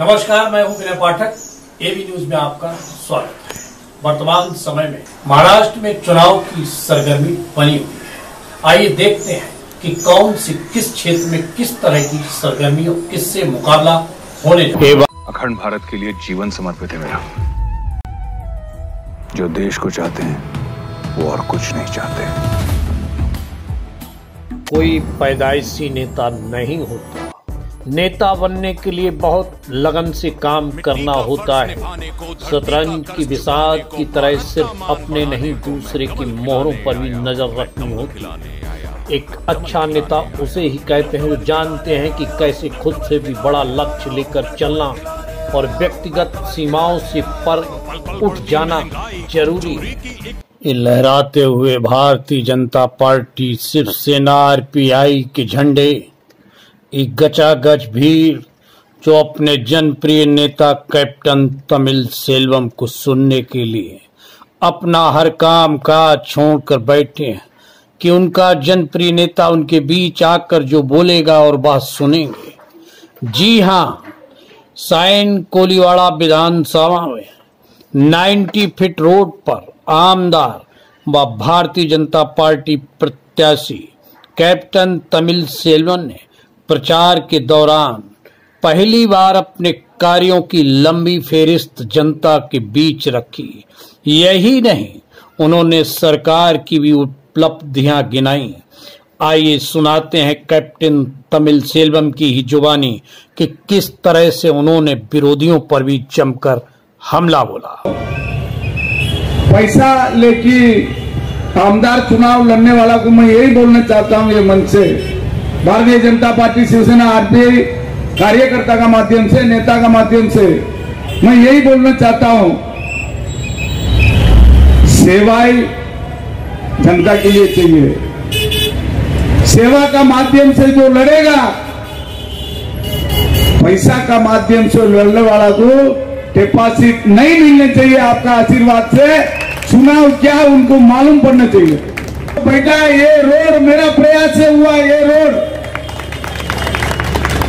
नमस्कार मैं हूँ विनय पाठक। एबी न्यूज़ में आपका स्वागत है। वर्तमान समय में महाराष्ट्र में चुनाव की सरगर्मी बनी हुई है। आइए देखते हैं कि कौन सी किस क्षेत्र में किस तरह की सरगर्मी और किससे मुकाबला होने अखंड भारत के लिए जीवन समर्पित है मेरा। जो देश को चाहते हैं वो और कुछ नहीं चाहते। कोई पैदाइशी नेता नहीं होता। नेता बनने के लिए बहुत लगन से काम करना होता है। शतरंज की विषाद की तरह सिर्फ़ अपने नहीं दूसरे की मोहरों पर भी नज़र रखनी होती है। एक अच्छा नेता उसे ही कहते हैं जो जानते हैं कि कैसे खुद से भी बड़ा लक्ष्य लेकर चलना और व्यक्तिगत सीमाओं से पर उठ जाना ज़रूरी है। लहराते हुए भारतीय जनता पार्टी शिवसेना आरपीआई के झंडे गचागच भीड़, जो अपने जनप्रिय नेता कैप्टन तमिल सेल्वम को सुनने के लिए अपना हर काम काज छोड़कर बैठे हैं, कि उनका जनप्रिय नेता उनके बीच आकर जो बोलेगा और बात सुनेंगे। जी हाँ साइन कोलीवाड़ा विधानसभा में 90 फीट रोड पर आमदार व भारतीय जनता पार्टी प्रत्याशी कैप्टन तमिल सेल्वन ने प्रचार के दौरान पहली बार अपने कार्यों की लंबी फेरिस्त जनता के बीच रखी। यही नहीं, उन्होंने सरकार की भी उपलब्धियाँ गिनाई। आइए सुनाते हैं कैप्टन तमिल सेल्वम की ही जुबानी कि किस तरह से उन्होंने विरोधियों पर भी जमकर हमला बोला। पैसा लेके आमदार चुनाव लड़ने वाला को मैं यही बोलना चाहता हूँ ये मन से। भारतीय जनता पार्टी शिवसेना आरपीआई कार्यकर्ता का माध्यम से नेता का माध्यम से, मैं यही बोलना चाहता हूँ, सेवाएँ जनता के लिए चाहिए। सेवा का माध्यम से जो लड़ेगा, पैसा का माध्यम से लड़ने वाला को डिपॉजिट नहीं मिलने चाहिए आपका आशीर्वाद से। चुनाव क्या उनको मालूम पड़ना चाहिए। बेटा ये रोड मेरा प्रयास से हुआ, ये रोड।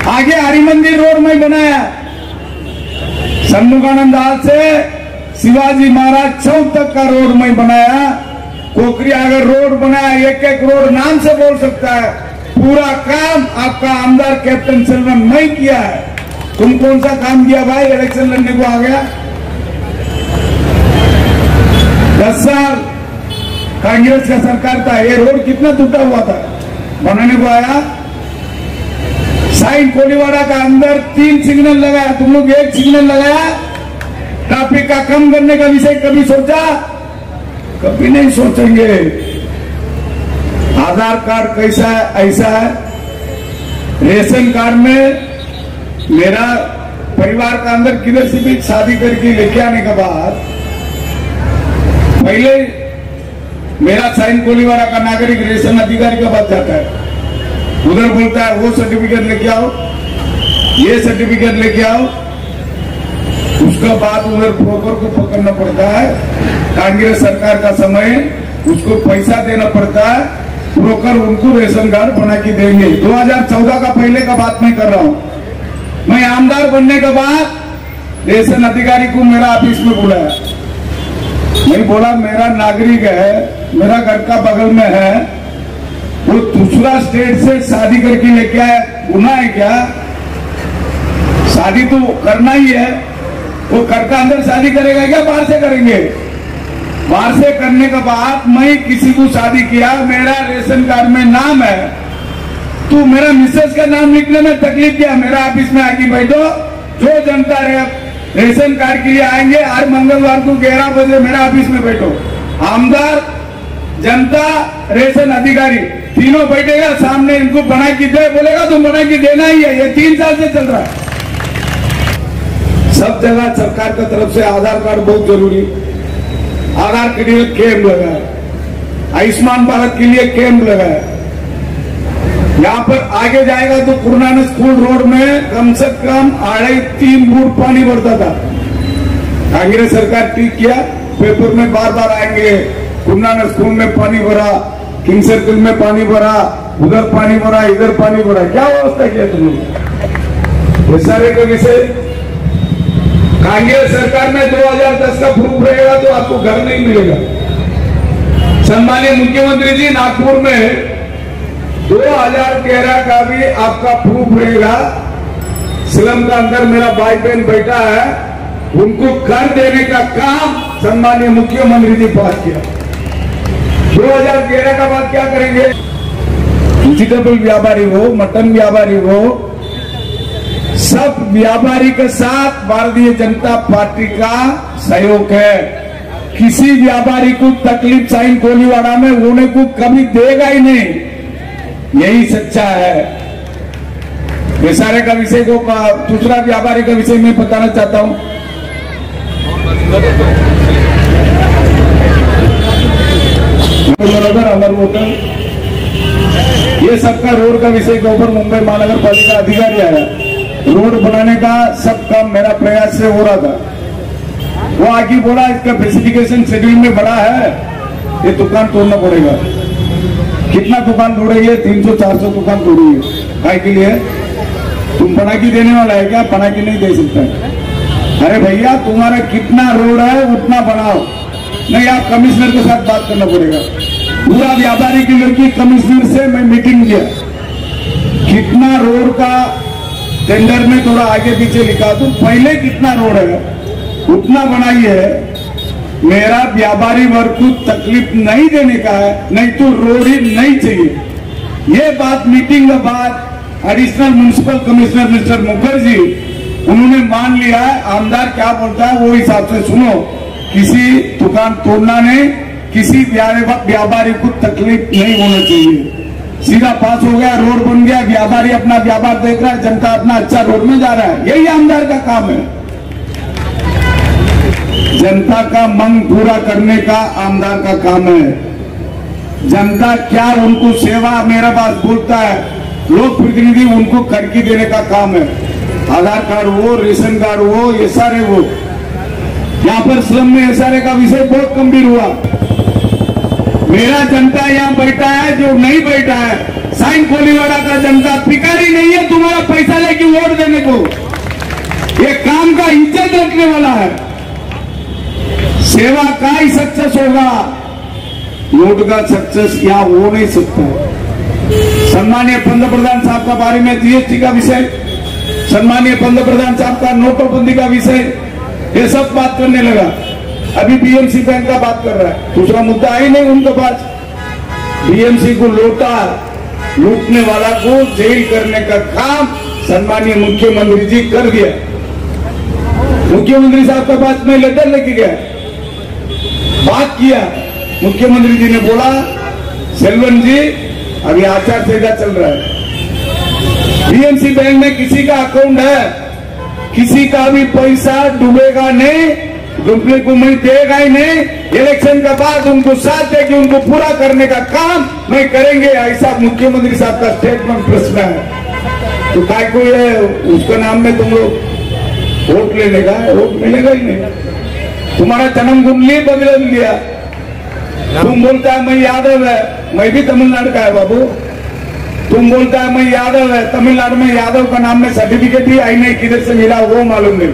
आगे हरि मंदिर रोड में बनाया। सन्मुखानंद हाल से शिवाजी महाराज चौक तक का रोड में बनाया। कोकरी अगर रोड बनाया एक एक रोड नाम से बोल सकता है। पूरा काम आपका आमदार कैप्टन सेल्वन नहीं किया है। तुम कौन सा काम किया भाई? इलेक्शन लड़ने को आ गया। दस साल कांग्रेस का सरकार था। ये रोड कितना टूटा हुआ था? बनाने को आया। साइन कोलीवाड़ा का अंदर तीन सिग्नल लगाया। तुम लोग एक सिग्नल लगाया। ट्रैफ़िक का कम करने का विषय कभी सोचा? कभी नहीं सोचेंगे। आधार कार्ड कैसा है, ऐसा है। रेशन कार्ड में मेरा परिवार का अंदर किधर से भी शादी करके लेके आने के बाद पहले मेरा साइन कोलीवाड़ा का नागरिक रेशन अधिकारी के पास जाता है। उधर बोलता है, वो सर्टिफिकेट लेके आओ, ये सर्टिफिकेट लेके आओ। उसका बाद उधर ब्रोकर को पकड़ना पड़ता है। कांग्रेस सरकार का समय, उसको पैसा देना पड़ता है। ब्रोकर उनको रेशन कार्ड बना के देंगे। 2014 का पहले का बात मैं कर रहा हूँ। मैं आमदार बनने के बाद रेशन अधिकारी को मेरा ऑफ़िस में बुलाया। मैं बोला, मेरा नागरिक है, मेरा घर का बगल में है वो दूसरा स्टेट से शादी करके लेके आया गुना है क्या? शादी तो करना ही है। वो घर का अंदर शादी करेगा क्या, बाहर से करेंगे? बाहर से करने के बाद मैं किसी को शादी किया, मेरा रेशन कार्ड में नाम है। तू मेरा मिसेस का नाम लिखने में तकलीफ़ क्या मेरा ऑफ़िस में आके बैठो जो जनता रे रेशन कार्ड के लिए आएँगे, हर मंगलवार को ग्यारह बजे मेरा ऑफ़िस में बैठो। आमदार, जनता, रेशन अधिकारी। तीनों बैठेगा, सामने इनको बना के दे, बोलेगा, तुम बना के देना ही है, ये तीन साल से चल रहा है। सब जगह सरकार की तरफ़ से आधार कार्ड बहुत ज़रूरी आधार के लिए कैंप लगा है। आयुष्मान भारत के लिए कैंप लगा है। यहाँ पर आगे जाएगा तो गुरुनानक स्कूल रोड में कम से कम अढ़ाई तीन फुट पानी बढ़ता था। कांग्रेस सरकार ठीक किया, पेपर में बार बार आएँगे, गुरुनानक स्कूल में पानी भरा। किंग सर्कल में पानी भरा, उधर पानी भरा, इधर पानी भरा। क्या व्यवस्था किया तुम लोग सारे का विषय कांग्रेस सरकार में 2010 का प्रूफ रहेगा तो आपको घर नहीं मिलेगा। सम्मानित मुख्यमंत्री जी, नागपुर में 2013 का भी आपका प्रूफ रहेगा। स्लम का अंदर मेरा भाई बहन बैठा है, उनको कर देने का काम सम्मानित मुख्यमंत्री जी पास किया। 2013 का बाद क्या करेंगे? वेजिटेबल व्यापारी हो, मटन व्यापारी हो, सब व्यापारी के साथ भारतीय जनता पार्टी का सहयोग है। किसी व्यापारी को तकलीफ़ साइन कोलीवाड़ा में, होने को कभी देगा ही नहीं। यही सच्चा है। बेसारे का विषय को दूसरा व्यापारी का विषय मैं बताना चाहता हूँ। अमर होटल ये सबका रोड का विषय के ऊपर मुंबई महानगर पालिका अधिकारी आया। रोड बनाने का सब काम मेरा प्रयास से हो रहा था। वो आगे बोला, इसका स्पेसिफिकेशन शेड्यूल में बड़ा है। ये दुकान तोड़ना पड़ेगा। कितना दुकान तोड़ेगी? तीन सौ, चार सौ दुकान तोड़ेगी। काय के लिए। तुम पनाकी देने वाला है क्या? पनाकी नहीं दे सकता। अरे भैया, तुम्हारा कितना रोड है, उतना बनाओ। नहीं, आप कमिश्नर के साथ बात करना पड़ेगा। पूरा व्यापारी की लड़की कमिश्नर से मैं मीटिंग किया। कितना रोड का टेंडर में थोड़ा आगे पीछे लिखा तो पहले कितना रोड है? उतना बनाइए मेरा व्यापारी वर्ग को तकलीफ़ नहीं देने का है, नहीं तो रोड ही नहीं चाहिए। ये बात मीटिंग के बाद additional municipal commissioner mister Mukherjee, उन्होंने मान लिया आमदार क्या बोलता है वो हिसाब से सुनो। किसी दुकान तोड़ना नहीं, किसी व्यापारी को तकलीफ़ नहीं होना चाहिए। सीधा पास हो गया, रोड बन गया, व्यापारी अपना व्यापार देख रहा है, जनता अपना अच्छा रोड में जा रहा है। यही आमदार का काम है। जनता का मन पूरा करने का आमदार का काम है। जनता क्या उनको सेवा मेरे पास बोलता है लोक प्रतिनिधि उनको करके देने का काम है। आधार कार्ड हो, रेशन कार्ड हो ये सारे वो यहाँ पर स्लम में एसआरए का विषय बहुत गंभीर हुआ। मेरा जनता यहाँ बैठा है, जो नहीं बैठा है, साइन कोलीवाड़ा का जनता पिकारी नहीं है, तुम्हारा पैसा लेके वोट देने को। ये काम का इज़्ज़त रखने वाला है। सेवा का ही सक्सेस होगा। वोट का सक्सेस यहाँ हो नहीं सकता सम्मान्य पंतप्रधान साहब का बारे में जीएसटी का विषय सम्मान्य पंतप्रधान साहब का नोटबंदी का विषय ये सब बात करने लगा। अभी बीएमसी बैंक का बात कर रहा है। दूसरा मुद्दा है नहीं उनके पास। बीएमसी को लौटा, लूटने वाला को जेल करने का काम सम्मानीय मुख्यमंत्री जी कर दिया। मुख्यमंत्री साहब के पास में लेटर लेके गया। बात किया। मुख्यमंत्री जी ने बोला, सेल्वन जी, अभी आचार संहिता चल रहा है। बीएमसी बैंक में किसी का अकाउंट है? किसी का भी पैसा डूबेगा नहीं डूबने को मैं देगा ही नहीं। इलेक्शन के बाद उनको साथ दे उनको पूरा करने का काम मैं करेंगे, ऐसा मुख्यमंत्री साहब का स्टेटमेंट प्रश्न है। तो काय को ये, उसके नाम में तुम लोग वोट लेने का वोट मिलेगा ही नहीं। तुम्हारा जन्म कुंडली बदल दिया। तुम बोलता है, मैं यादव है। मैं भी तमिलनाडु का है बाबू। तुम बोलता है, मैं यादव है, तमिलनाडु में यादव का नाम में सर्टिफिकेट ही आई नहीं, किधर से मिला वो मालूम नहीं।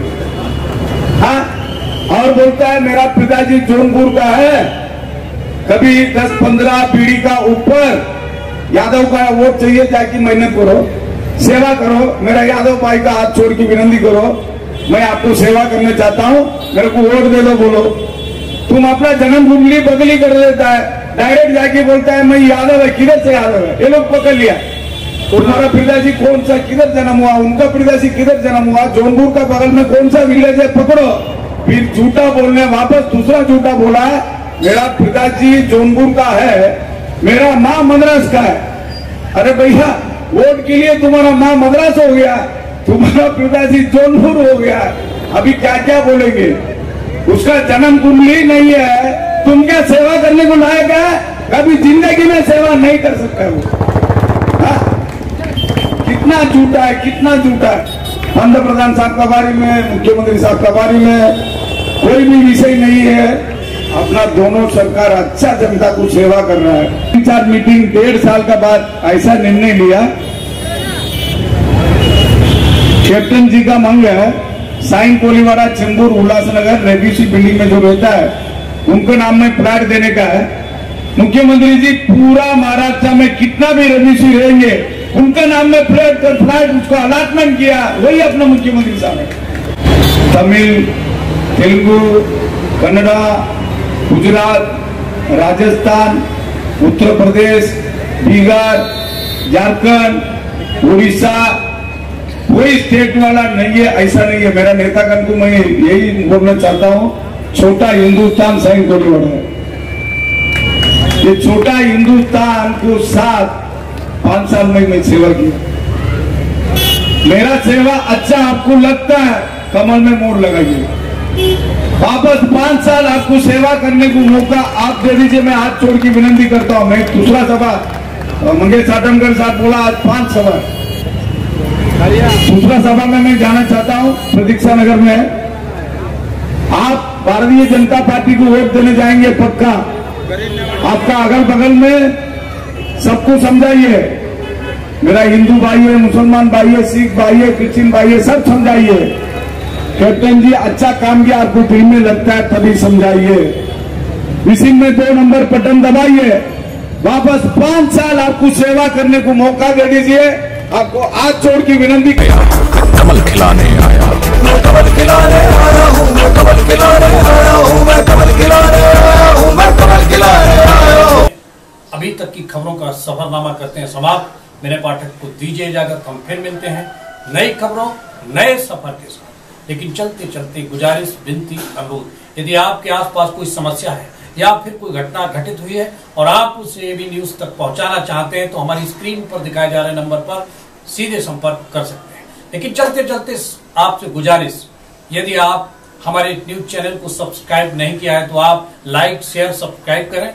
हाँ? और बोलता है, मेरा पिताजी जौनपुर का है, कभी 10-15 पीढ़ी का ऊपर यादव का वोट चाहिए जाके मेहनत करो। सेवा करो, मेरा यादव भाई का हाथ छोड़ के विनंती करो। मैं आपको सेवा करना चाहता हूँ, मेरे को वोट दे दो, बोलो। तुम अपना जन्म कुंडली बदली कर देता है। डायरेक्ट जाके बोलता है, मैं यादव है, किधर से यादव है? ये लोग पकड़ लिया। तुम्हारा पिताजी कौन सा, किधर जन्म हुआ? उनका पिताजी किधर जन्म हुआ? जौनपुर का बगल में कौन सा विलेज है? पकड़ो। फिर झूठा बोलने वापस दूसरा झूठा बोला, मेरा पिताजी जौनपुर का है, मेरा माँ मद्रास का है। अरे भैया, वोट के लिए तुम्हारा माँ मद्रास हो गया, तुम्हारा पिताजी जौनपुर हो गया। अभी क्या क्या बोलेंगे? उसका जन्म कुंडली नहीं है। तुम क्या सेवा करने को लायक है, कभी ज़िंदगी में सेवा नहीं कर सकता वो। हाँ? कितना झूठा है, कितना झूठा है। पंत प्रधान साहब का बारे में, मुख्यमंत्री साहब का बारे में, कोई भी विषय नहीं है। अपना दोनों सरकार अच्छा जनता को सेवा कर रहा है। तीन चार मीटिंग, डेढ़ साल का बाद ऐसा निर्णय लिया। कैप्टन जी का मंग है साइन कोलीवाड़ा, चेंबूर, उल्लासनगर, रेबीसी बिल्डिंग में जो रहता है उनके नाम में प्लाट देने का है। मुख्यमंत्री जी, पूरा महाराष्ट्र में कितना भी रेबीसी रहेंगे, उनके नाम में फ्लैट फ्लैट उसको अलाटमेंट किया, वही अपना मुख्यमंत्री साहब है। तमिल, तेलुगु, कन्नड़ा, गुजरात, राजस्थान, उत्तर प्रदेश, बिहार, झारखंड, उड़ीसा, कोई स्टेट वाला नहीं है, ऐसा नहीं है। मेरा नेतागण को मैं यही बोलना चाहता हूँ। छोटा हिंदुस्तान सैन कोलीवाड़ा है। ये छोटा हिंदुस्तान को साथ पाँच साल में मैं सेवा किया। मेरा सेवा अच्छा आपको लगता है, कमल में मोड़ लगाइए। वापस पाँच साल आपको सेवा करने को मौका आप दे दीजिए, मैं हाथ छोड़ की विनंती करता हूँ। मैं दूसरा सभा, मंगेश आटमकर साहब बोला, आज पाँच सभा दूसरा सभा में मैं जाना चाहता हूँ, प्रतीक्षा नगर में। आप भारतीय जनता पार्टी को वोट देने जाएँगे पक्का। आपका अगल बगल में सबको समझाइए। मेरा हिंदू भाई है मुसलमान भाई है सिख भाई है क्रिश्चियन भाई है सब समझाइए। कैप्टन जी अच्छा काम किया आपको दिल में लगता है तभी समझाइए। इसी में दो नंबर बटन दबाइए। वापस पाँच साल आपको सेवा करने को मौका दे दीजिए। आपको आज छोड़ की विनंती कमल खिलाने आया। कमल खिलाने आया। कमल खिलाने आया हूँ मैं कमल खिलाने आया हूँ मैं कमल खिलाने आया अभी तक की खबरों का सफरनामा करते हैं समाप्त। मेरे पाठक को दीजिए इजाज़त, हम फिर मिलते हैं नई खबरों, नए सफ़र के साथ। लेकिन चलते चलते गुजारिश, विनती, अनुरोध। यदि आपके आसपास कोई समस्या है या फिर कोई घटना घटित हुई है और आप उसे एबी न्यूज़ तक पहुंचाना चाहते हैं तो हमारी स्क्रीन पर दिखाए जा रहे नंबर पर सीधे संपर्क कर सकते हैं। लेकिन चलते चलते आपसे गुजारिश, यदि आप हमारे न्यूज़ चैनल को सब्सक्राइब नहीं किया है तो आप लाइक शेयर सब्सक्राइब करें।